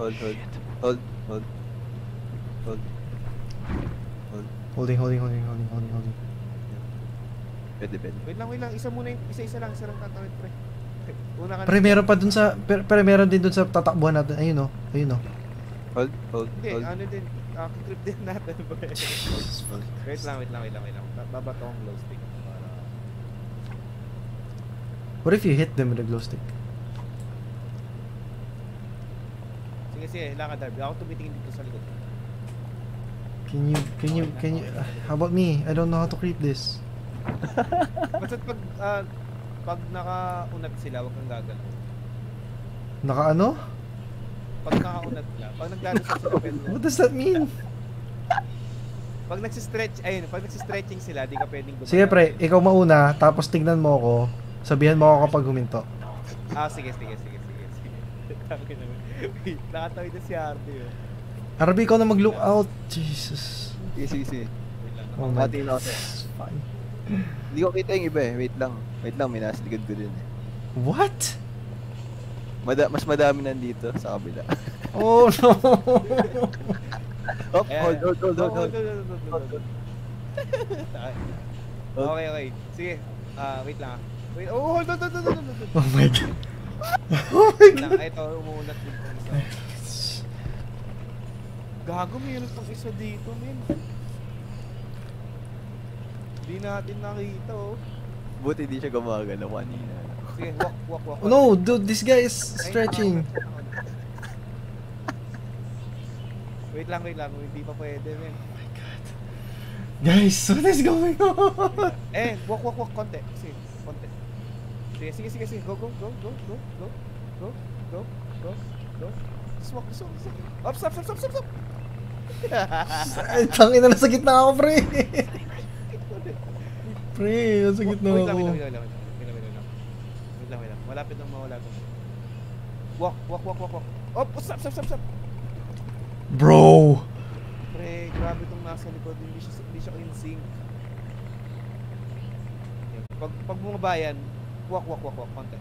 Hold, hold. Hold, hold. Hold. Hold. Holding, holding, holding, holding, holding, holding. Pwede, pwede. Wait lang, wait lang. Isa muna yung, isa-isa lang, isa lang tatawid, pre. Una ka. Pre, meron pa dun sa, pero, pero meron din dun sa tatakbuhan natin. Ayun oh, ayun oh. Hold, hold, Hindi, hold. ano din. Uh, trip din natin, pre. hold. wait lang, wait lang, wait lang, wait lang. Ba- Babato ang glow stick. Para... What if you hit them with a glow stick? Sige, lakad, Darby. Ako tumitingin dito sa likod. Can you, can you, can you, uh, how about me? I don't know how to create this. Basta pag, ah, pag nakaunat sila, huwag kang gagalaw. Naka ano? Pag nakaunat sila, pag naglalasap sila, pwede na. What does that mean? Pag nagsistretch, ayun, pag nagsistretching sila, di ka pwedeng gumalaw. Sige pre, ikaw mauna, tapos tignan mo ako. Sabihan mo ako kapag huminto. Ah, sige, sige, sige, Tangin naman. Wait, nakatawid na si Harvey, oh. Arabi, ikaw na mag-look out. Jesus. Wait lang. Oh my Mati na. Fine. Hindi ko kita yung iba eh. Wait lang. Wait lang, may nasa likod ko din eh. What? Mada mas madami nandito sa kabila. Oh no. oh, hold, hold, hold, Oh, hold, hold. hold, hold, hold, hold, hold. Okay, okay. Sige. Ah, wait lang. ah. Wait, oh, hold, hold, hold, hold, hold, hold, hold. Oh my god. Oh my god. ito, umuunat din. Gago, mayroon pang isa dito, men. Hindi natin nakita, oh. Buti di siya gumagalaw kanina. Sige, walk, walk, walk. Oh, no, dude, this guy is stretching. Wait lang, wait lang. Hindi pa pwede, men. Guys, what is going on? Eh, walk, walk, walk. Konti. Sige. Sige, sige, sige, sige. Go, go, go, go, go, go, go, go, go, go. Just walk, just walk, just walk. Up, stop, stop, stop, stop, stop. Ay, tangin na nasa gitna ako, pre. pre, nasa gitna ako. wait lang, wait lang, wait lang. Wait lang, wait lang. Malapit nang mawala to. Walk, walk, walk, walk, walk. Oh, stop, stop, stop, stop. Bro. Pre, grabe tong nasa likod. Hindi siya, hindi siya in sync. Pag, pag bumaba yan, walk, walk, walk, walk. Konti.